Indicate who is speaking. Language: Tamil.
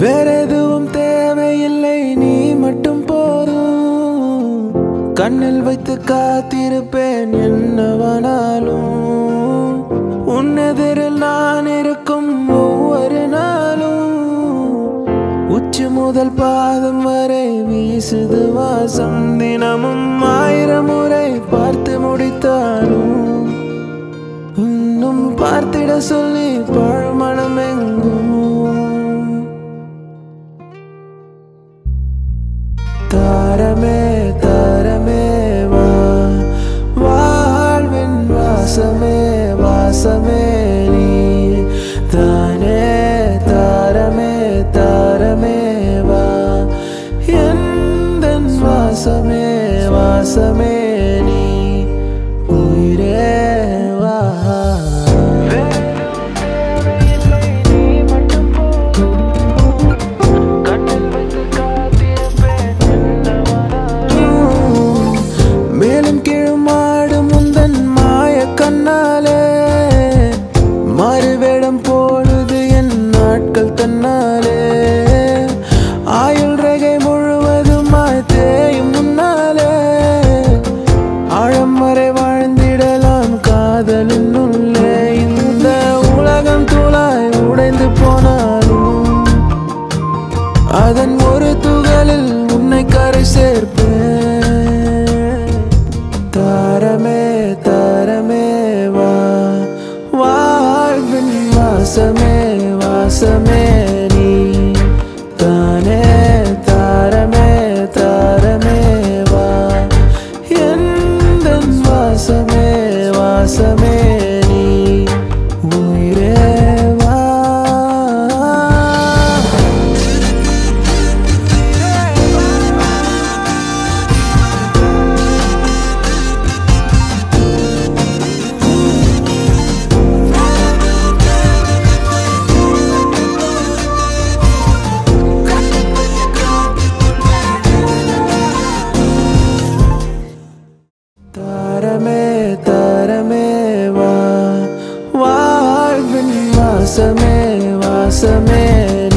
Speaker 1: வேற எதுவும் தேவையில்லை நீ மட்டும் போதும். கண்ணில் வைத்து காத்திருப்பேன் என்னவானாலும். உன்னெதிரில் நான் இருக்கும் ஒவ்வொரு நாளும். உச்சி முதல் பாதம் வரை வீசுது வாசம். தினமும் ஆயிரம் முறை பார்த்து முடித்தாலும். இன்னும் பார்த்திட சொல்லி താരമേ താരമേ വാ. വാൾവിൻ വാസമേ വാസമേ നീ. താനേ താരമേ താരമേ വാ. എന്തൻ വാസമേ വാസമേ மேலும் கீழுமாடு முந்தன் மாய கண்ணாலே மாறுவேடம் போடுது என் நாட்கள் தன்னாலே. ஆயுள் ரகை முழுவதுமாய் தேயும் முன்னாலே ஆழம் வரை வாழ்ந்திடலாம் காதலின் உள்ளே. இந்த உலகம் தூளாய் உடைந்து போனாலும் அதன் ஒரு துகளில் உன்னை கரை சேர்ப்பு वासमे वासमे मे वाग् वा वासमे